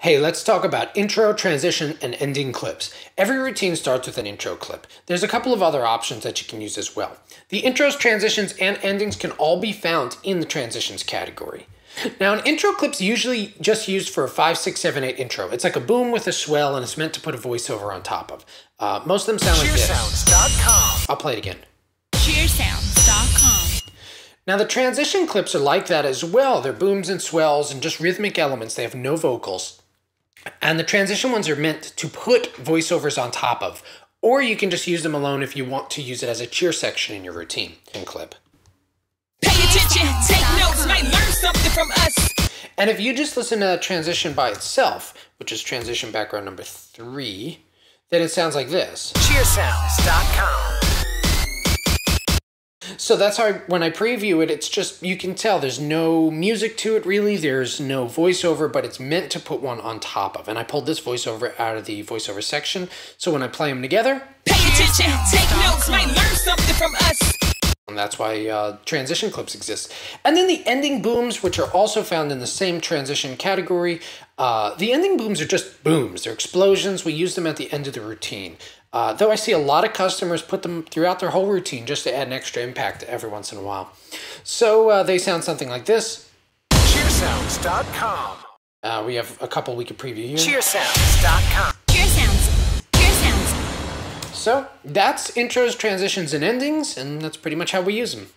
Hey, let's talk about intro, transition, and ending clips. Every routine starts with an intro clip. There's a couple of other options that you can use as well. The intros, transitions, and endings can all be found in the transitions category. Now, an intro clip's usually just used for a 5, 6, 7, 8 intro. It's like a boom with a swell, and it's meant to put a voiceover on top of. Uh, most of them sound like this. I'll play it again. Cheersounds.com. Now, the transition clips are like that as well. They're booms and swells and just rhythmic elements. They have no vocals. And the transition ones are meant to put voiceovers on top of, or you can just use them alone if you want to use it as a cheer section in your routine and clip. Pay attention, take notes, might learn something from us. And if you just listen to that transition by itself, which is transition background number three, then it sounds like this. Cheersounds.com. So that's how I, when I preview it, it's just, you can tell there's no music to it really, there's no voiceover, but it's meant to put one on top of. And I pulled this voiceover out of the voiceover section, so when I play them together, Pay attention, take notes, might learn something from us. That's why uh, transition clips exist. And then the ending booms, which are also found in the same transition category. Uh, the ending booms are just booms, they're explosions. We use them at the end of the routine. Uh, though I see a lot of customers put them throughout their whole routine just to add an extra impact every once in a while. So uh, they sound something like this. Cheersounds.com. Uh, we have a couple we could preview here. Cheersounds.com. So that's intros, transitions, and endings, and that's pretty much how we use them.